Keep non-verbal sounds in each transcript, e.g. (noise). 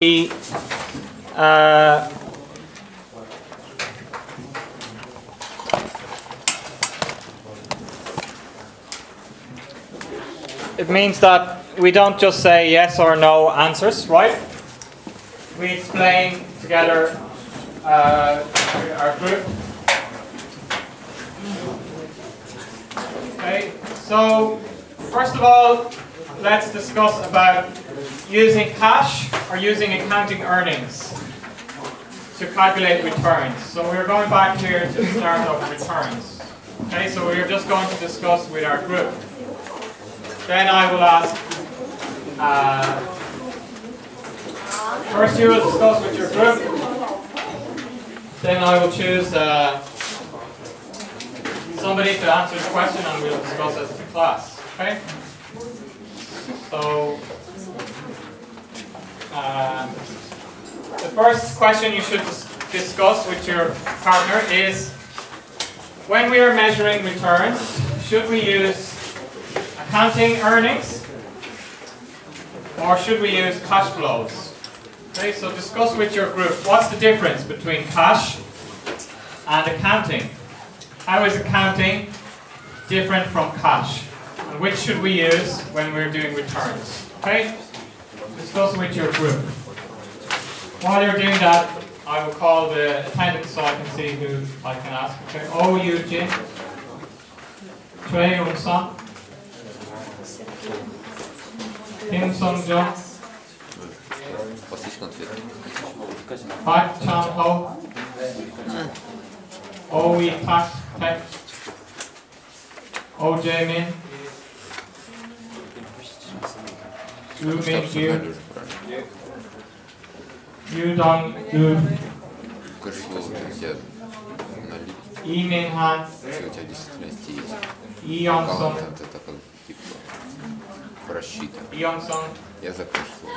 uh, it means that we don't just say yes or no answers, right? We explain together uh, our group. Okay, so first of all, let's discuss about using cash or using accounting earnings to calculate returns. So we're going back here to the start of returns. Okay, so we're just going to discuss with our group. Then I will ask, uh, first you will discuss with your group, then I will choose uh, somebody to answer the question and we'll discuss as a class. Okay? So, um, the first question you should dis discuss with your partner is when we are measuring returns, should we use accounting earnings or should we use cash flows? Okay, so discuss with your group what's the difference between cash and accounting. How is accounting different from cash? And which should we use when we're doing returns? Okay? discuss with your group. While you're doing that, I will call the attendant so I can see who I can ask. Okay. Oh, Eugene. Trey Unsan. Kim Sung Jo. Park Chan Ho. Oh, Wee Park Tech. Oh, Jae обсуждали Gyu. уже правильно. Yu Dong Gu. Кэшфлоу у тебя налик, Lee Min Han. если у тебя в действительности есть. Lee Young Sung. Аккаунт это как типа просчитан. Lee Young Sung. Я за кэшфлоу.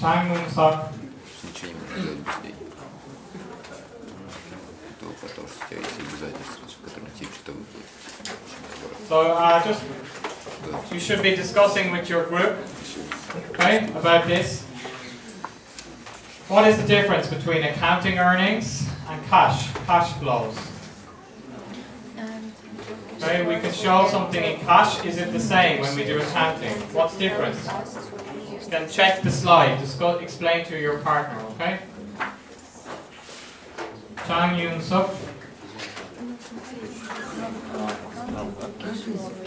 Chang Moon Sok. Ничего не можно делать быстрее. То потому что у тебя есть обязательства, которые тебе что-то выплатят. So uh, just you should be discussing with your group, okay, about this. What is the difference between accounting earnings and cash cash flows? Okay, we can show something in cash. Is it the same when we do accounting? What's different? Then check the slide. Discuss, explain to your partner. Okay. Chang Yun Suk.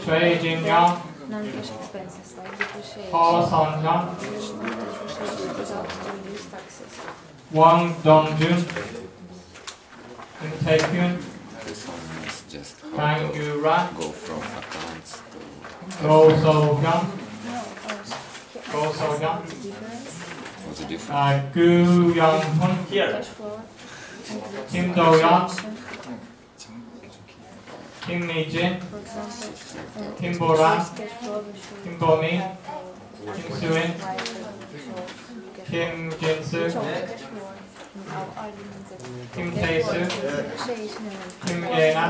Choi Jin Young. Non-cash expenses like depreciation. Paul Son Young. Without use taxes. Wang Dongjun. Kim Tae-kyun. This one is just how Kang to Ran. go from accounts to Go So Young. Go So Young. What's the difference? Uh, Gu Young Hun. Cash flow. Kim Do Young. Timnici, Timbora, Timbomi, Kimsuin, Kim Jinsu, Kim Teysu, Kim Yena,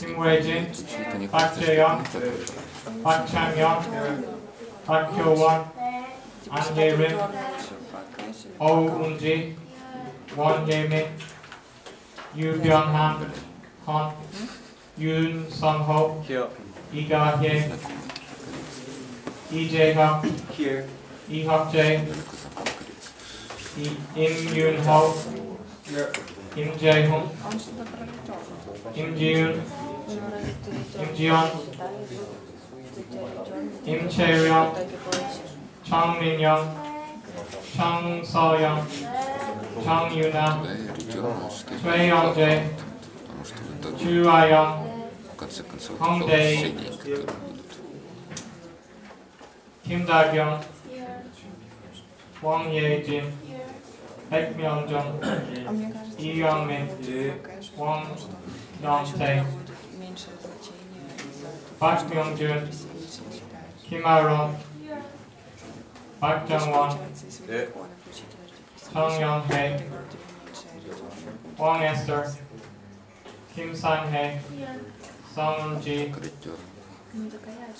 Kim Weji, Park Jaeyeon, Park Changyeon, Park Hyo-won, An Ye-rin, Oh Eun-ji, Won Ye-min, Yoo Byung-han, Hon, Yoon Sung Ho. Here. Lee Ga Hye. Lee Jae Hak. Here. Lee Hak Jae. Im Yun Ho. Here. Im Jae Hoon. Im Ji Yoon. Im Ji Yeon. Im Chae Ryung. Chang Min Young. Chang Seo Young. Chang Yuna. Choi Young Jae. Chu Ah Young. в конце концов, Hong это Dae. все деньги, которые будут. Kim Da Kyung. Wang Ye Jin. Baek Myung Jung. А мне кажется, Lee Young Min. кэш Wang Dong Tae. будет меньшее значение из-за Park Myung Jun. depreciation считать. Kim A Rong. Park Jung Won. Получается, если в законах учитываешь Chung Young Hae. depreciation, меньшее return. Wang Esther. Kim Sang Sonuncu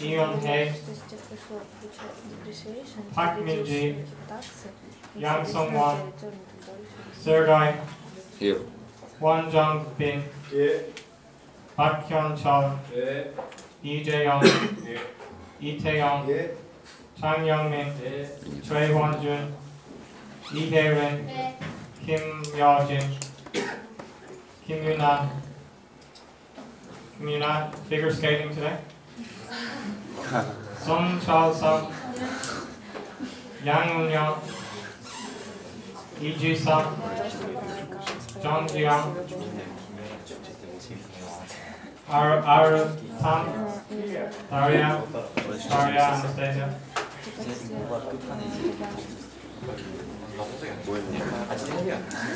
Ion Hay, Park Minji, Yang Song Won, Sergei, Here. Won Jong Bin, yeah. Park Hyun Chol, yeah. Lee Jae Young, yeah. Lee Tae Young, yeah. Chang Young Min, yeah. Choi Won Jun, Lee Dae Rin. Kim Yeo Jin, Kim Yuna, Kim not figure skating today. Song Chal Sung, Yang Eun Young, Lee Ji Sung, Jung Ji Young, Ar Ar Tam, Daria, Daria Anastasia.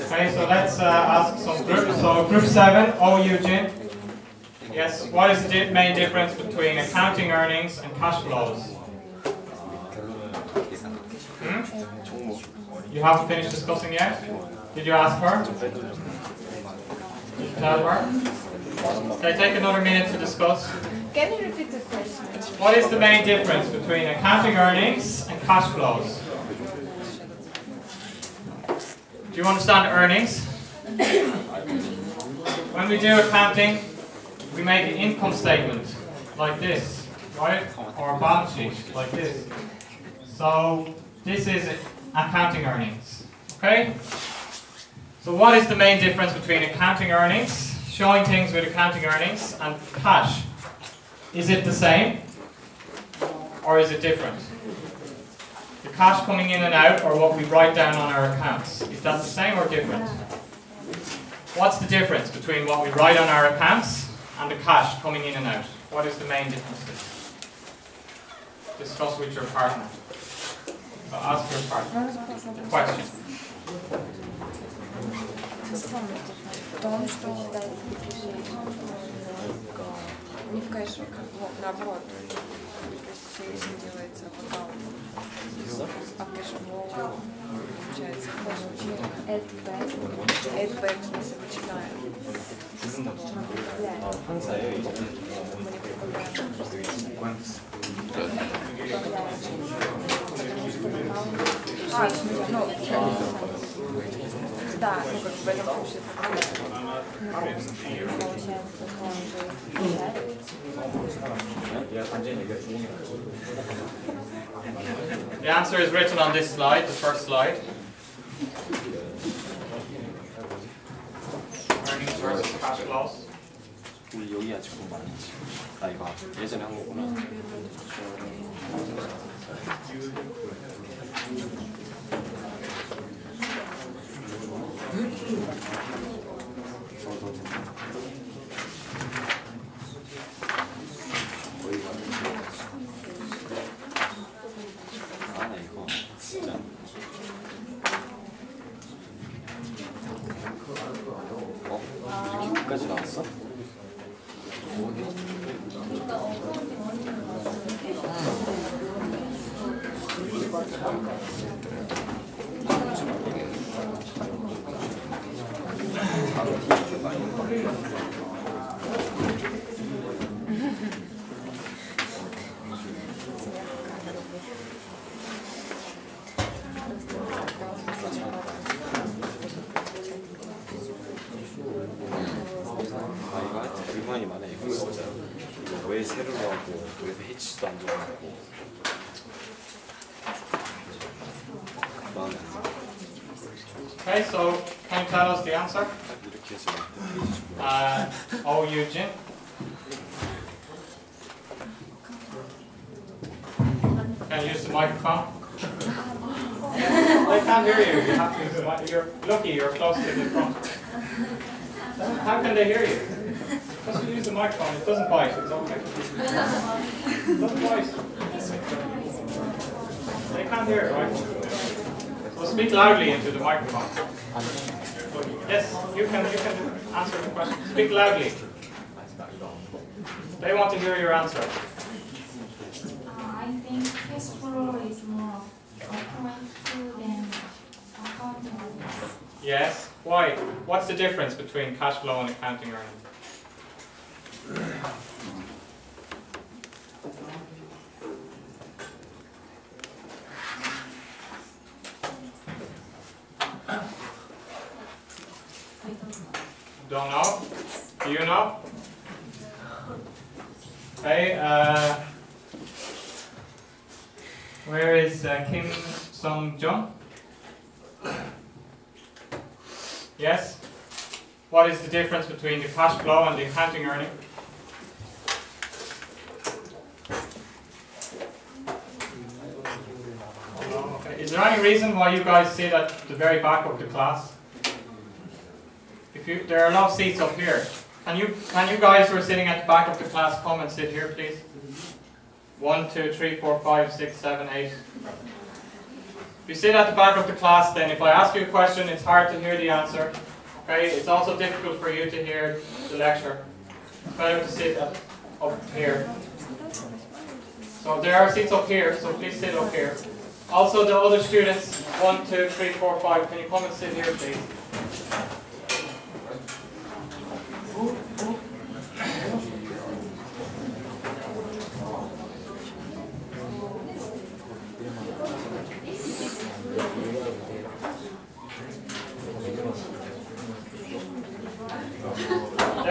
Okay, so let's uh, ask some groups. So group seven, O Eugene. Yes, what is the main difference between accounting earnings and cash flows? Hmm? You haven't finished discussing yet? Did you ask her? Did you tell her? Okay, take another minute to discuss. Can you repeat the question? What is the main difference between accounting earnings and cash flows? Do you understand earnings? (coughs) When we do accounting, we make an income statement like this, right? Or a balance sheet like this. So this is accounting earnings, okay? So what is the main difference between accounting earnings, showing things with accounting earnings, and cash? Is it the same? Or is it different? The cash coming in and out, or what we write down on our accounts, is that the same or different? What's the difference between what we write on our accounts and the cash coming in and out? What is the main differences? Discuss with your partner. So ask your partner. Question. В том, что не в кэш, вот, наоборот. То есть все делается потом по получается, Эдбэк, в смысле, начинаем с того, мы не преподаем. А, ну, Да, ну как в этом случае. The answer is written on this slide, the first slide. Earnings versus cash flows. はい。Uh, oh, Eugene. Can you use the microphone? they can't hear you. You have to use the. You're lucky. You're close to the front. How can they hear you? Just use the microphone. It doesn't bite. It's okay. It doesn't bite. They can't hear it, right? So speak loudly into the microphone. You can, you can answer the question. Speak loudly. They want to hear your answer. Uh, I think cash flow is more automatic than accounting earnings. Yes. Why? What's the difference between cash flow and accounting earnings? Don't know. Do you know? Okay. Uh, where is uh, Kim Sung Jung? Yes. What is the difference between the cash flow and the accounting earning? Is there any reason why you guys sit at the very back of the class? You, there are no seats up here. Can you, can you guys who are sitting at the back of the class come and sit here, please? One, two, three, four, five, six, seven, eight. If you sit at the back of the class, then if I ask you a question, it's hard to hear the answer. Okay, it's also difficult for you to hear the lecture. It's better to sit up, up here. So there are seats up here, so please sit up here. Also, the other students, one, two, three, four, five, can you come and sit here, please? There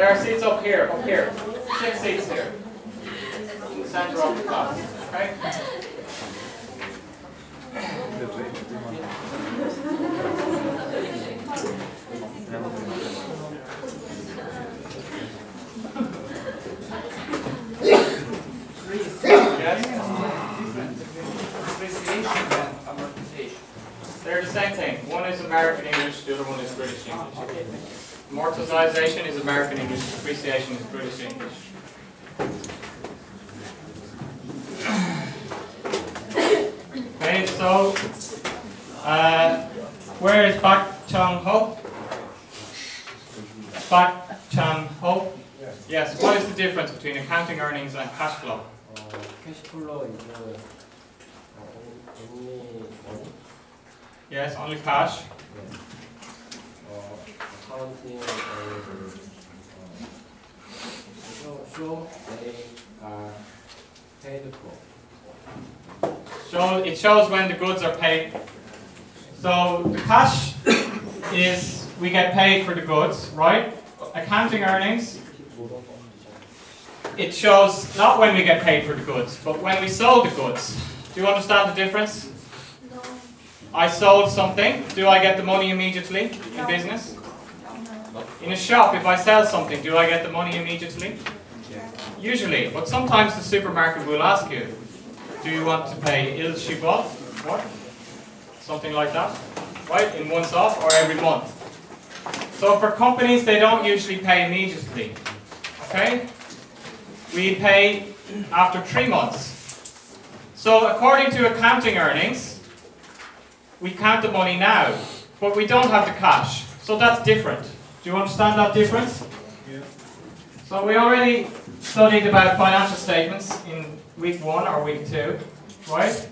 are seats up here, up here. Six seats here. In the center of the class. Okay? Yes? Depreciation and amortization. They're the same thing. One is American English, the other one is British English. Amortization is American English, Appreciation is British English. Okay, so uh, where is Bak Chang Ho? Bak Chang Ho? Yes, what is the difference between accounting earnings and cash flow? Cash flow uh, oh, oh, oh. Yes, only cash. 어, accounting and 어, show, show they are paid for. Show, it shows when the goods are paid. So the cash is we get paid for the goods, right? Accounting earnings, it shows not when we get paid for the goods, but when we sold the goods. Do you understand the difference? I sold something. Do I get the money immediately in business? In a shop, if I sell something, do I get the money immediately? Usually, but sometimes the supermarket will ask you, do you want to pay il shibot? What? Something like that, right? In once off or every month. So for companies, they don't usually pay immediately. Okay? We pay after three months. So according to accounting earnings, we count the money now, but we don't have the cash. So that's different. Do you understand that difference? Yeah. So we already studied about financial statements in week one or week two, right?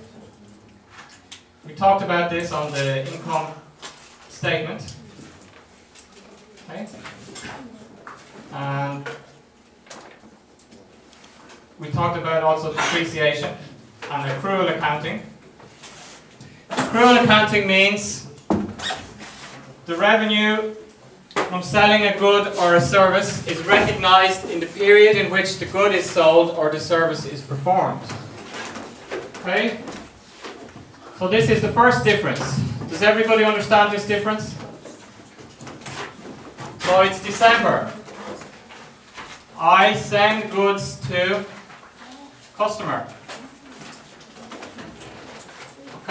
We talked about this on the income statement. Okay? And we talked about also depreciation and accrual accounting. Accrual accounting means the revenue from selling a good or a service is recognized in the period in which the good is sold or the service is performed. Okay? So this is the first difference. Does everybody understand this difference? So it's December. I send goods to customer.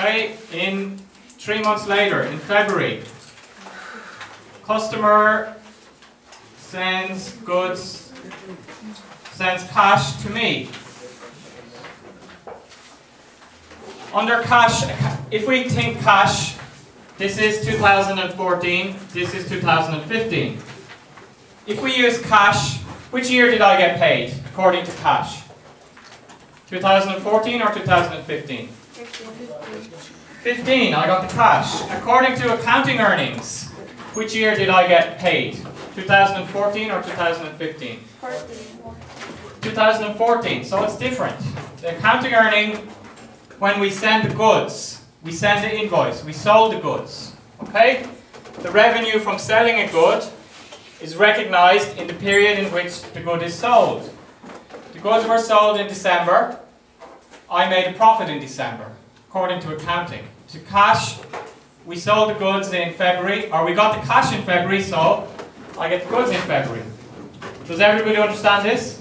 Okay, in three months later, in February, customer sends goods, sends cash to me. Under cash, if we think cash, this is 2014, this is 2015. If we use cash, which year did I get paid according to cash? 2014 or 2015? 15, I got the cash. According to accounting earnings, which year did I get paid? 2014 or 2015? 2014, so it's different. The accounting earning, when we send the goods, we send the invoice, we sold the goods. Okay? The revenue from selling a good is recognized in the period in which the good is sold. The goods were sold in December. I made a profit in December, according to accounting. To cash, we sold the goods in February, or we got the cash in February, so I get the goods in February. Does everybody understand this?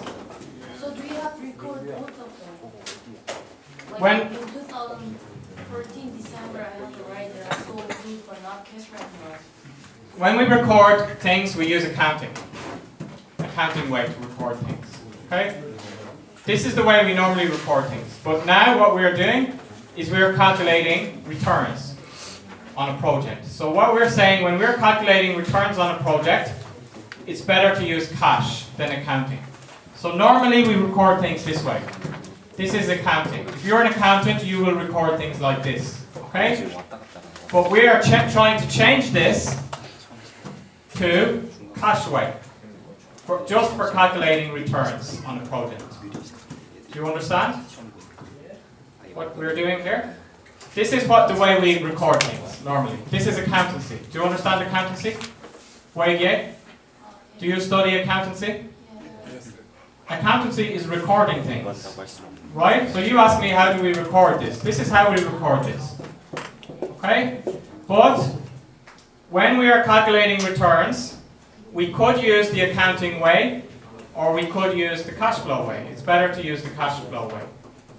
So do you have to record both of them? Like When- in 2014 December, I have to write that I sold goods but not cash revenue. When we record things, we use accounting. Accounting way to record things. Okay? This is the way we normally record things. But now what we are doing is we're calculating returns on a project. So what we're saying, when we're calculating returns on a project, it's better to use cash than accounting. So normally we record things this way. This is accounting. If you're an accountant, you will record things like this, okay? But we are trying to change this to cash way, for, just for calculating returns on a project. Do you understand? what we're doing here. This is what the way we record things normally. This is accountancy. Do you understand accountancy? Wei Do you study accountancy? Accountancy is recording things. Right? So you ask me how do we record this? This is how we record this. Okay? But when we are calculating returns, we could use the accounting way or we could use the cash flow way. It's better to use the cash flow way.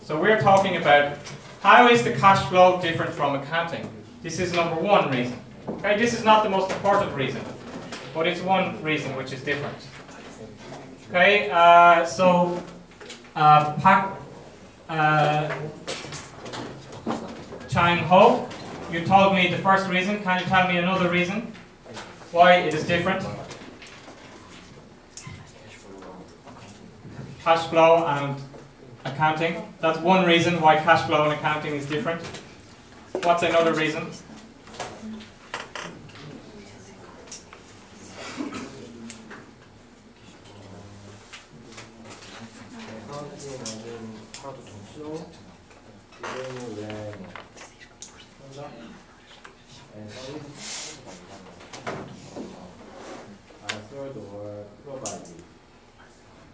So we're talking about how is the cash flow different from accounting? This is number one reason. Okay, this is not the most important reason, but it's one reason which is different. Okay, uh, so uh, Pak uh, Chang Ho, you told me the first reason. Can you tell me another reason why it is different? Cash flow and accounting. That's one reason why cash flow and accounting is different. What's another reason?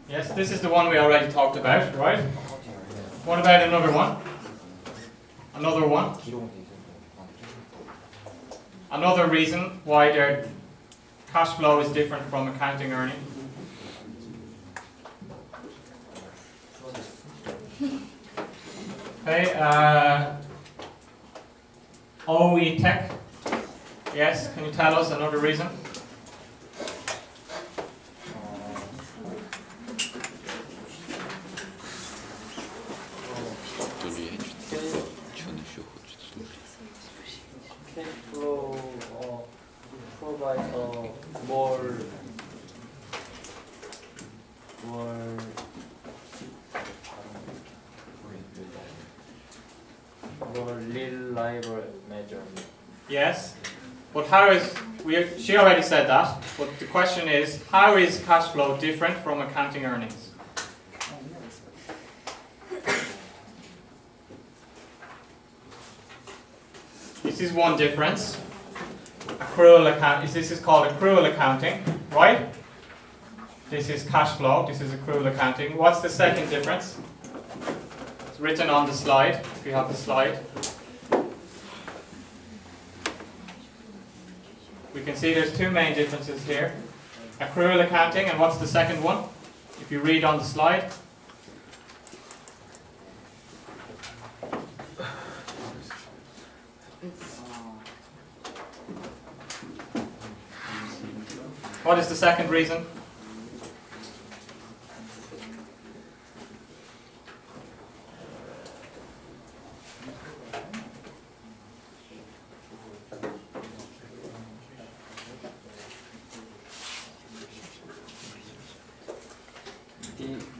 Yes, this is the one we already talked about, right? What about another one? Another one? Another reason why their cash flow is different from accounting earning. Okay, uh, OE Tech. Yes, can you tell us another reason? Uh, more more more reliable measurement. Yes, but how is we? She already said that. But the question is, how is cash flow different from accounting earnings? This is one difference. Accrual account. This is called accrual accounting, right? This is cash flow. This is accrual accounting. What's the second difference? It's written on the slide. If you have the slide. We can see there's two main differences here. Accrual accounting, and what's the second one? If you read on the slide. Second reason?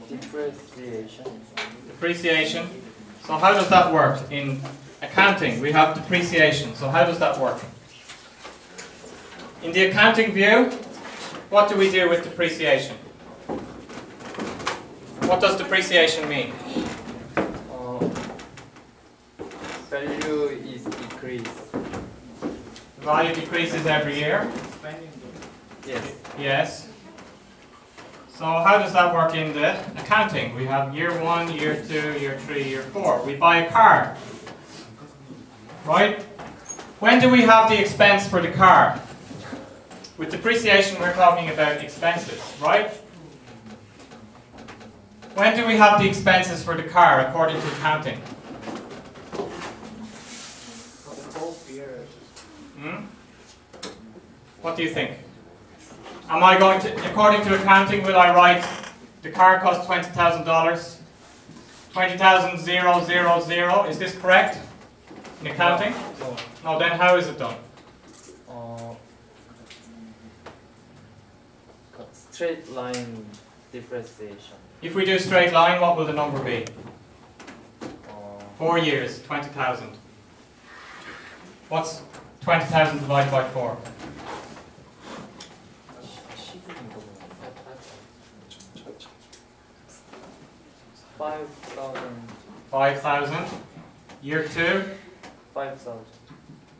Depreciation. Depreciation. So how does that work? In accounting, we have depreciation. So how does that work? In the accounting view, what do we do with depreciation? What does depreciation mean? Uh, value is decreased. Value decreases every year. Yes. Yes. So how does that work in the accounting? We have year one, year two, year three, year four. We buy a car. Right? When do we have the expense for the car? With depreciation we're talking about expenses, right? When do we have the expenses for the car according to accounting? Hmm? What do you think? Am I going to, according to accounting, will I write the car cost twenty thousand dollars? Twenty thousand zero zero zero, is this correct? In accounting? No. No, then how is it done? Uh, straight line depreciation. If we do straight line, what will the number be? Uh, Four years, twenty thousand. What's twenty thousand divided by four? five thousand. Five thousand. Year two, Five thousand.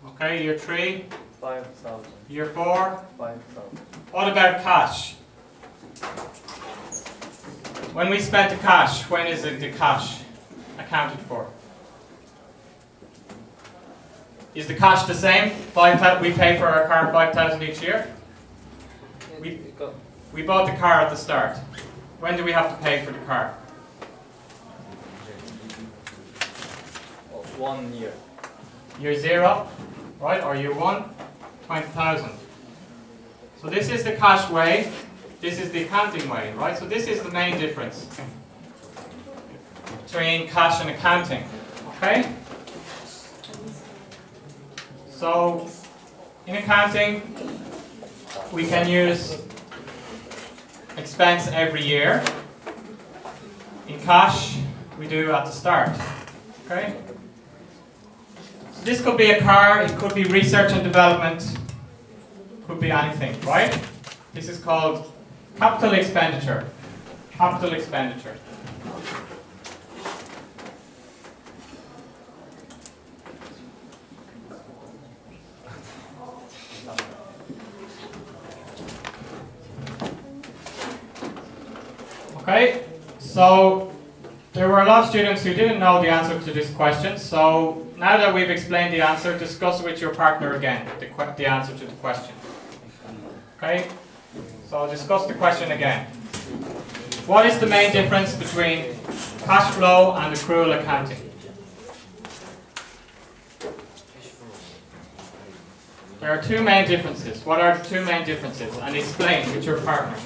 okay, year three, Five thousand. year four. Five thousand. What about cash? When we spent the cash, when is it the cash accounted for? Is the cash the same? Five we pay for our car five thousand each year. We- We bought the car at the start. When do we have to pay for the car? uh, one year. Year zero, right? Or year one? Twenty thousand. So this is the cash way. This is the accounting way, right? So this is the main difference between cash and accounting. Okay? So in accounting, we can use expense every year. In cash, we do at the start. Okay? So this could be a car, it could be research and development, could be anything, right? This is called capital expenditure. Capital expenditure. Okay, so there were a lot of students who didn't know the answer to this question, so now that we've explained the answer, discuss with your partner again the, the answer to the question. Okay, so I'll discuss the question again. What is the main difference between cash flow and accrual accounting? There are two main differences. What are the two main differences? And explain with your partner.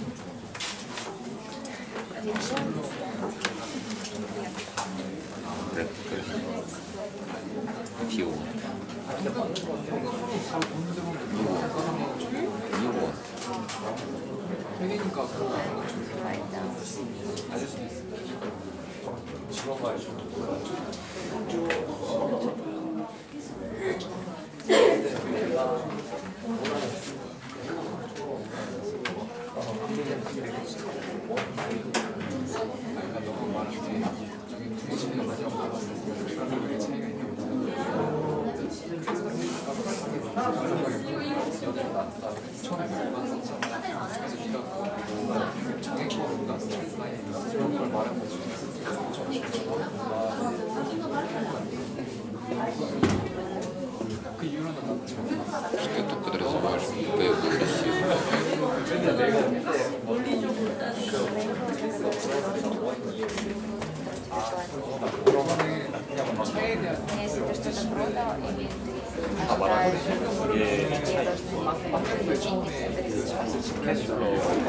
Red 그러니까 그거 아저씨 집어봐야 죠. 쉽게 톡 그들에서 말 매우 놀랐어요. 아, 말하는 게 이게 캐시플로우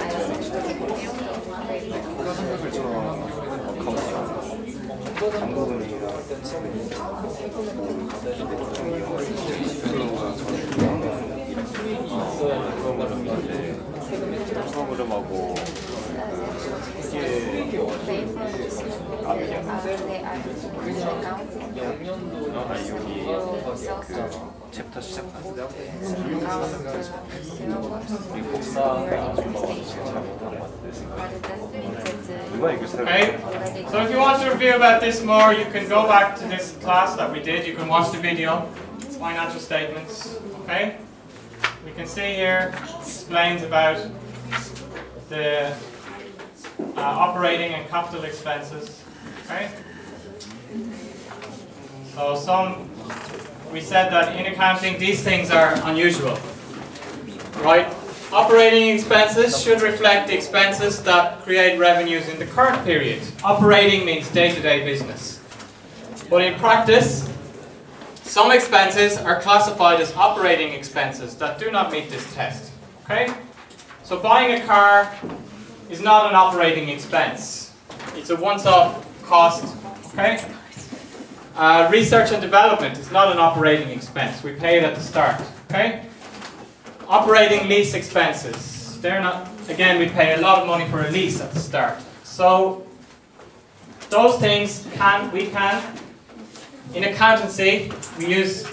흐름흐름하고 아, 네, 알겠습니다. 영년도 아, 여기 그 챕터 시작하는 account 이 복사 아줌마가 지금 잘 못하는 것 같은데 누가 이거 잘 Okay? So if you want to review about this more, you can go back to this class that we did. You can watch the video, financial statements. Okay? we can see here explains about the uh, operating and capital expenses. Okay? So some, we said that in accounting these things are unusual. Right? Operating expenses should reflect the expenses that create revenues in the current period. Operating means day-to-day business. But in practice, some expenses are classified as operating expenses that do not meet this test. Okay? So buying a car is not an operating expense. It's a once-off cost. Okay? Uh, research and development is not an operating expense. We pay it at the start. Okay? Operating lease expenses. They're not. Again, we pay a lot of money for a lease at the start. So those things can we can in accountancy we use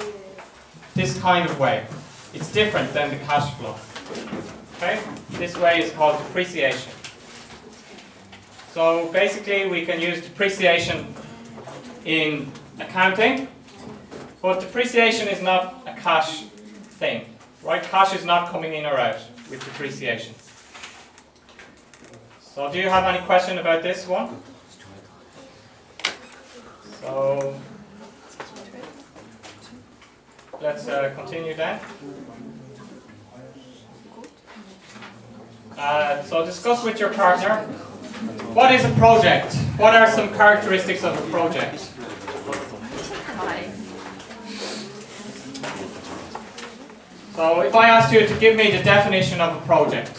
this kind of way. It's different than the cash flow. Okay? This way is called depreciation. So basically we can use depreciation in accounting, but depreciation is not a cash thing. Right? Cash is not coming in or out with depreciation. So do you have any question about this one? So let's uh, continue then. Uh, so discuss with your partner. What is a project? What are some characteristics of a project? So if I asked you to give me the definition of a project,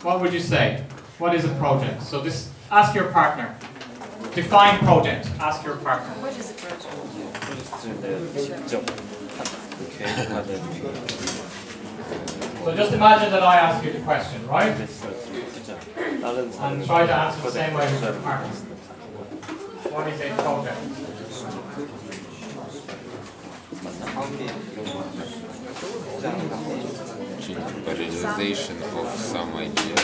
what would you say? What is a project? So this, ask your partner. Define project. Ask your partner. What is a project? So just imagine that I ask you the question, right? And try to answer the same way as your partner. What is a project? Generalization of some idea.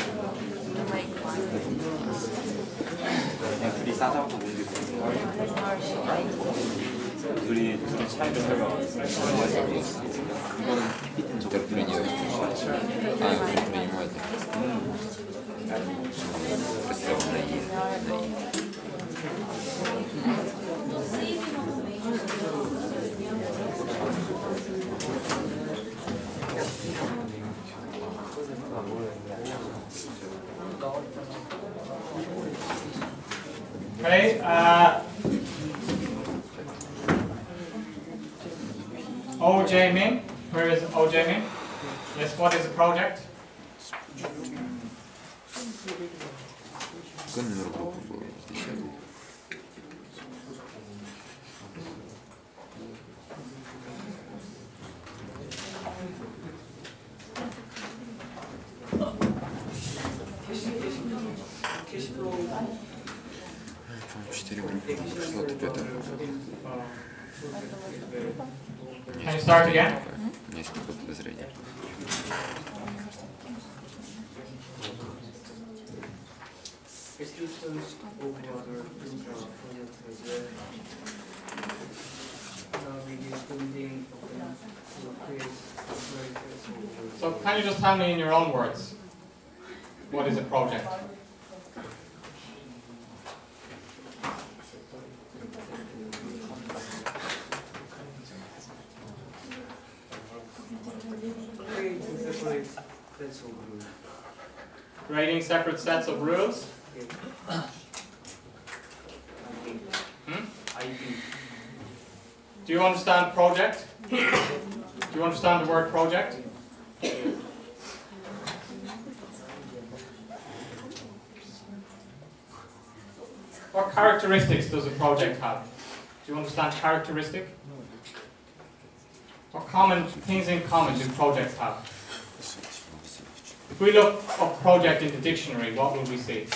Thank you. Okay. Uh, O J Min. Where is O J Min? Yes. What is the project? We use building of the to create operators. So can you just tell me in your own words? What is a project? Creating separate sets of rules. Creating separate sets of rules. Hmm? Do you understand project? Do you understand the word project? What characteristics does a project have? Do you understand characteristic? What common things in common do projects have? If we look up project in the dictionary, what will we see?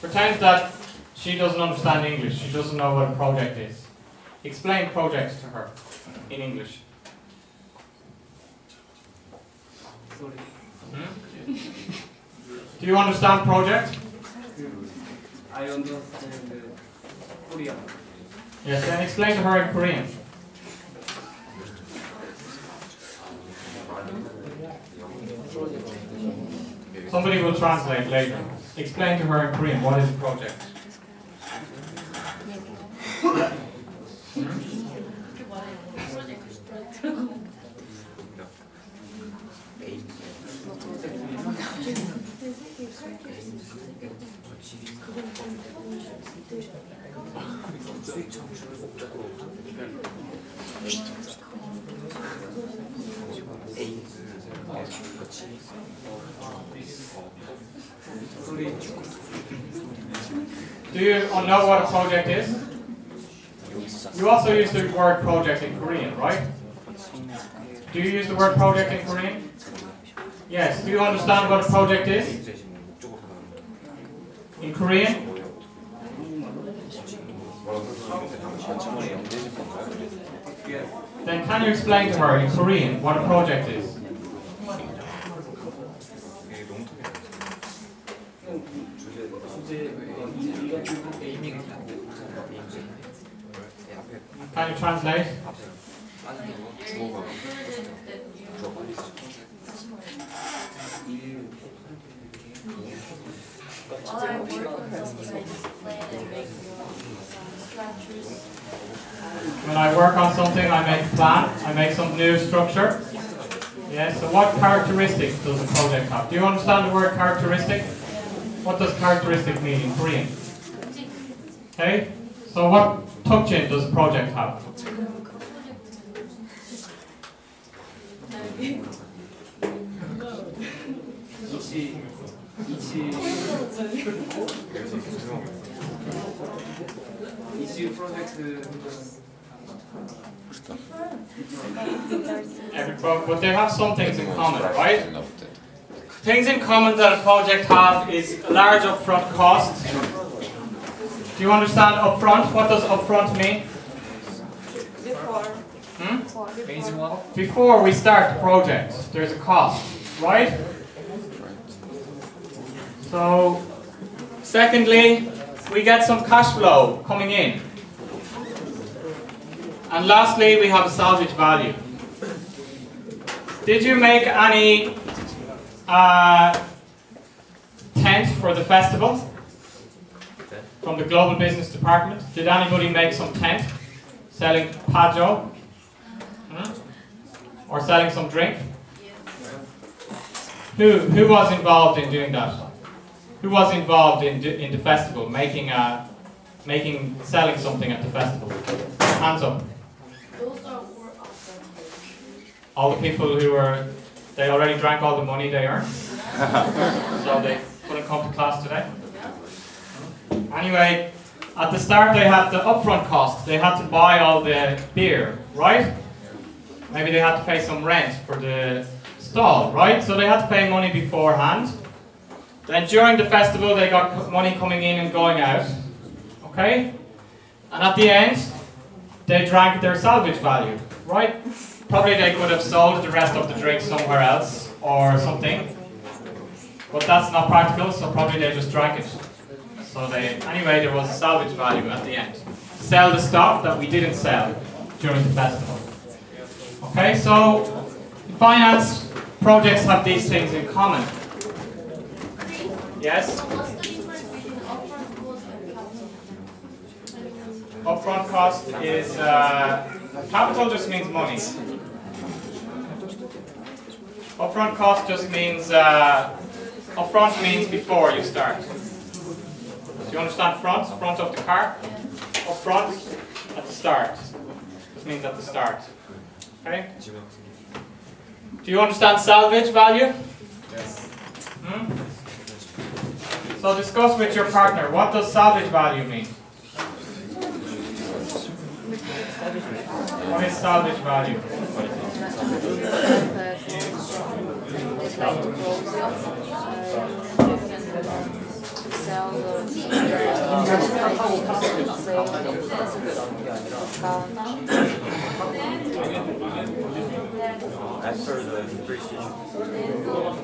Pretend that she doesn't understand English. She doesn't know what a project is. Explain projects to her in English. Hmm? Do you understand project? I understand uh, Korean. Yes, then explain to her in Korean. Somebody will translate later. Explain to her in Korean what is a project. Do you know what a project is? You also use the word project in Korean, right? Do you use the word project in Korean? Yes. Do you understand what a project is? In Korean? Then can you explain to her in Korean what a project is? Can you translate? While I work on something, I just plan and make some structures. When I work on something, I make a plan, I make some new structure. Yeah, so what characteristics does a project have? Do you understand the word characteristic? What does characteristic mean in Korean? Okay, so what tukjin does a project have? but, but they have some things in common, right? Things in common that a project has is large upfront cost. Do you understand upfront? What does upfront mean? Hmm? Before. Before we start the project, there's a cost, right? So, secondly, we get some cash flow coming in. And lastly, we have salvage value. Did you make any uh, tent for the festival from the Global Business Department? Did anybody make some tent selling pajo? Hmm? Or selling some drink? Who, who was involved in doing that? Who was involved in, in the festival, making, uh, making, selling something at the festival? Hands up. Those are for upfront. All the people who were, they already drank all the money they earned. (laughs) so they couldn't come to class today. Anyway, at the start they had the upfront cost. They had to buy all the beer, right? Maybe they had to pay some rent for the stall, right? So they had to pay money beforehand. Then during the festival they got money coming in and going out. Okay? And at the end, they drank their salvage value, right? Probably they could have sold the rest of the drink somewhere else or something. But that's not practical, so probably they just drank it. So they anyway there was a salvage value at the end. Sell the stuff that we didn't sell during the festival. Okay, so finance projects have these things in common. Yes? So what's the difference between upfront cost and capital? Upfront cost is uh, capital just means money. Upfront cost just means uh, upfront means before you start. Do you understand front? Front of the car? Upfront at the start. This means at the start. Okay? Do you understand salvage value? Yes. Hmm? So discuss with your partner. What does salvage value mean? Is salvage value? As per the depreciation.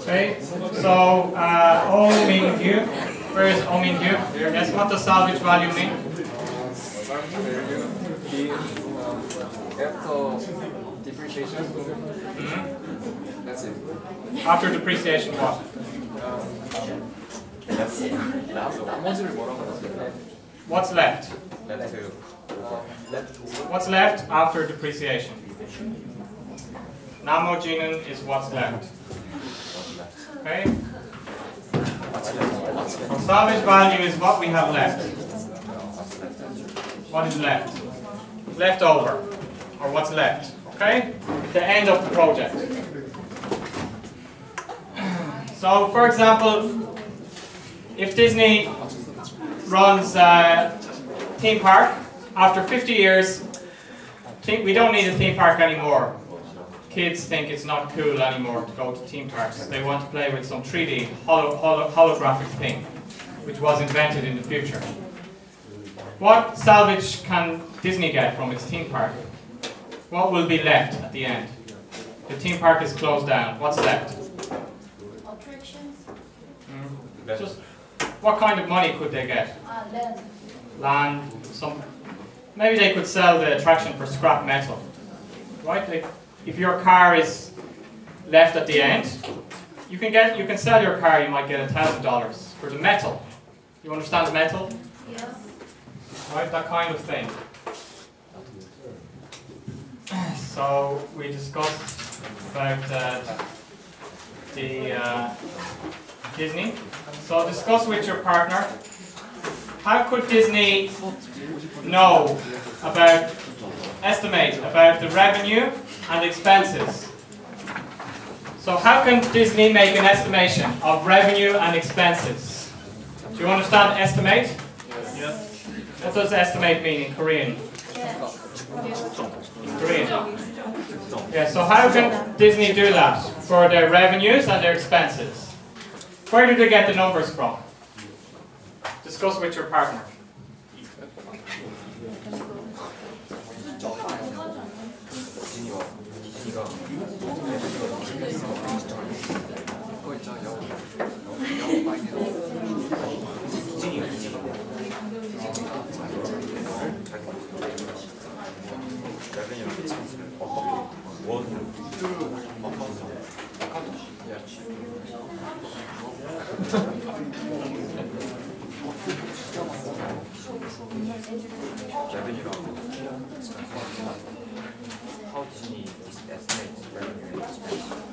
Okay, so uh, O mean you. Where is O mean you? Yes, what does salvage value mean? After depreciation, Mhm. that's it. After depreciation, what? 나머지를 뭐라고 하지? What's left? Left. What's left after depreciation? 나머지는 is what's left. Okay? So salvage value is what we have left. What is left? Left over. Or what's left. Okay? The end of the project. So, for example, if Disney runs a theme park, after 50 years, think we don't need a theme park anymore. Kids think it's not cool anymore to go to theme parks. They want to play with some 3D holo, holo, holographic thing, which was invented in the future. What salvage can Disney get from its theme park? What will be left at the end? The theme park is closed down. What's left? Attractions, Mm, Just what kind of money could they get? uh, land, land, some, maybe they could sell the attraction for scrap metal, right? Like, if your car is left at the end, you can get, you can sell your car. You might get a thousand dollars for the metal. You understand metal, yes, right? That kind of thing. (clears throat) So we discussed about uh, the uh, Disney. So discuss with your partner. How could Disney know about, estimate about the revenue and expenses? So how can Disney make an estimation of revenue and expenses? Do you understand estimate? Yes. What does estimate mean in Korean? yes, In Korean. Yeah, so how can Disney do that for their revenues and their expenses? Where do they get the numbers from? Discuss with your partner. 그거 해. How Disney estimates revenue and expense?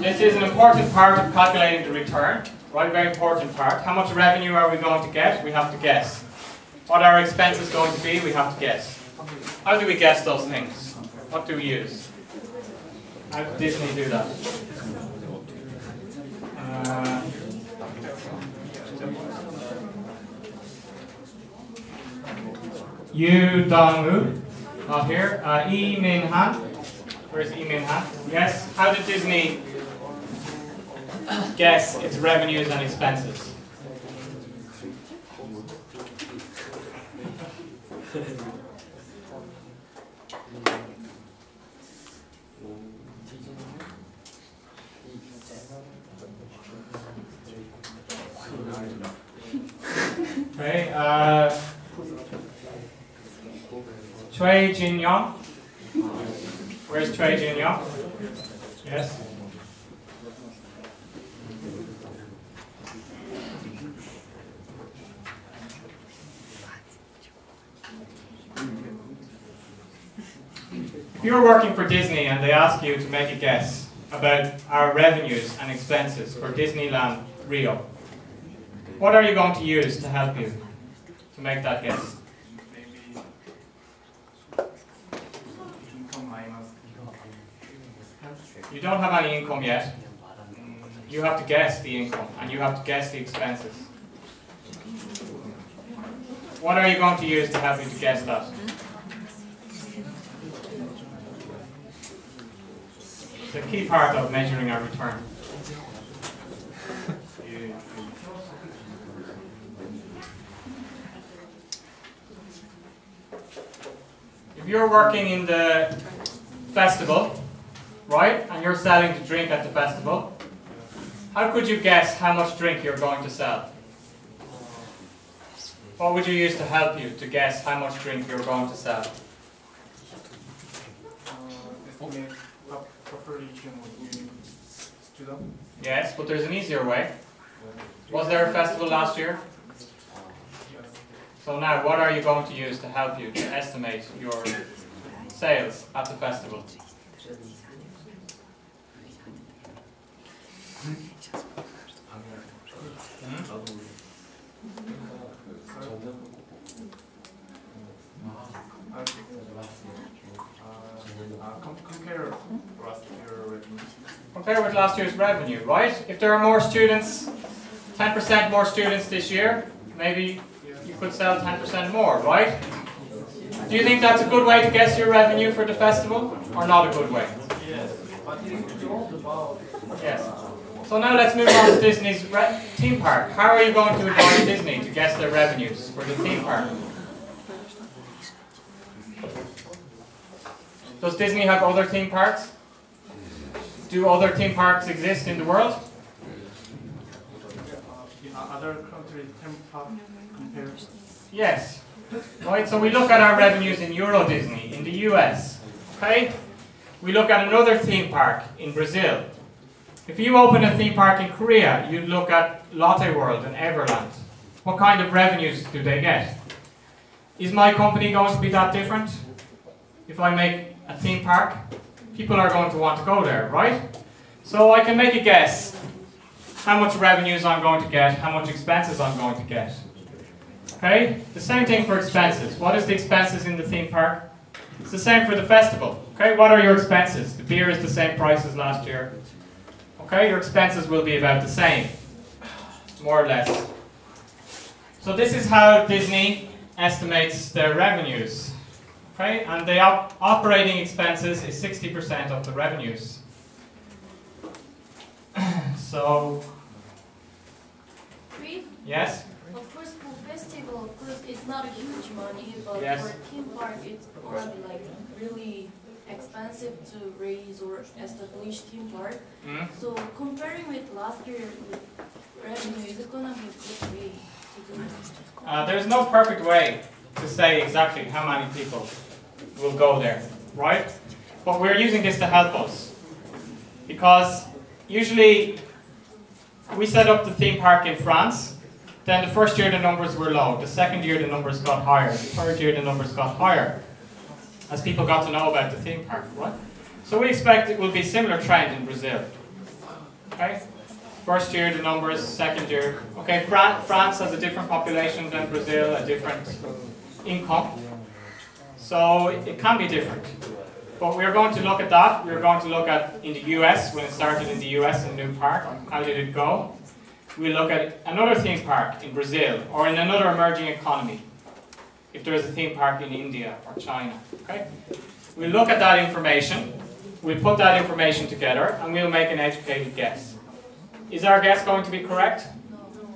This is an important part of calculating the return, right? Very important part. How much revenue are we going to get? We have to guess. What our expenses going to be? We have to guess. How do we guess those things? What do we use? How did Disney do that? Uh, Yu Dong-woo, not here. Uh, Yi Min Han. Where's Yi Min Han? Yes. How did Disney guess its revenues and expenses? (laughs) Okay. Uh, Choi Jin. Where's Choi Jin Young? Yes. If you're working for Disney and they ask you to make a guess about our revenues and expenses for Disneyland Rio, what are you going to use to help you to make that guess? You don't have any income yet. You have to guess the income and you have to guess the expenses. What are you going to use to help you to guess that? It's a key part of measuring our return. You're working in the festival right? And you're selling the drink at the festival. How could you guess how much drink you're going to sell? What would you use to help you to guess how much drink you're going to sell? Uh, estimate a proper region would be student. Yes, but there's an easier way. Was there a festival last year? So now, what are you going to use to help you to estimate your sales at the festival? Com- compare with last year's revenue, right? If there are more students, 10% more students this year, maybe could sell 10% more, right? Do you think that's a good way to guess your revenue for the festival, or not a good way? Yes, Yes. So now let's move on to Disney's theme park. How are you going to advise Disney to guess their revenues for the theme park? Does Disney have other theme parks? Do other theme parks exist in the world? uh, in other country temper Yes. Right, so we look at our revenues in Euro Disney in the US. Okay? We look at another theme park in Brazil. If you open a theme park in Korea, you look at Lotte World and Everland. What kind of revenues do they get? Is my company going to be that different? If I make a theme park, people are going to want to go there, right? So I can make a guess how much revenues I'm going to get, how much expenses I'm going to get. Okay? The same thing for expenses. What is the expenses in the theme park? It's the same for the festival. Okay? What are your expenses? The beer is the same price as last year. Okay? Your expenses will be about the same. More or less. So this is how Disney estimates their revenues. Okay? And the op- operating expenses is 60% of the revenues. (clears throat) so, yes? Of course, for festival, of course, it's not a huge money, but Yes. for theme park, it's probably like really expensive to raise or establish theme park. Mm? So comparing with last year with revenue, is it gonna be a good way to do it? Uh, there's no perfect way to say exactly how many people will go there, right? But we're using this to help us. Because usually we set up the theme park in France, then the first year the numbers were low, the second year the numbers got higher, the third year the numbers got higher, as people got to know about the theme park, right? So we expect it will be similar trend in Brazil. Okay? First year the numbers, second year. Okay, Fran- France has a different population than Brazil, a different income. So it, can be different. But we're going to look at that. We're going to look at in the US, when it started in the US in New Park, how did it go? We'll look at another theme park in Brazil or in another emerging economy. If there is a theme park in India or China. Okay? We'll look at that information. We'll put that information together and we'll make an educated guess. Is our guess going to be correct? No.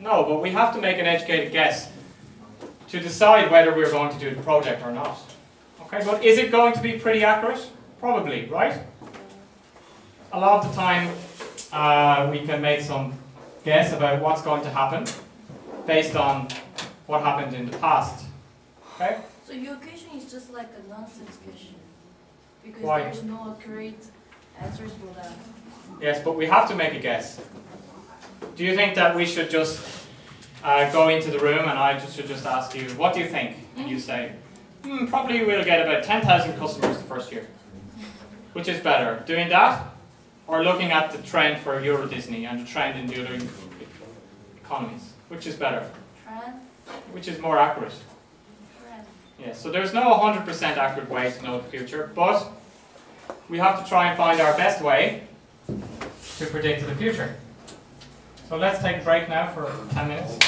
No, but we have to make an educated guess to decide whether we're going to do the project or not. Okay, but is it going to be pretty accurate? Probably, right? A lot of the time, uh, we can make some guess about what's going to happen based on what happened in the past. Okay? So your question is just like a nonsense question. Because Why? there's no accurate answers for that. Yes, but we have to make a guess. Do you think that we should just uh, go into the room and I just should just ask you, what do you think? And you say, hmm, probably we'll get about 10,000 customers the first year. Which is better, doing that or looking at the trend for Euro Disney and the trend in the other economies? Which is better? Trend, Which is more accurate? trend. Yes, so there's no 100% accurate way to know the future, but we have to try and find our best way to predict the future. So let's take a break now for 10 minutes.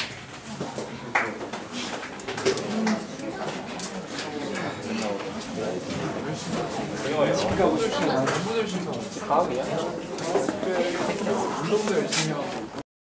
집가고 싶지 않아. 공부들 신경. 가을이야? 공부들 신경.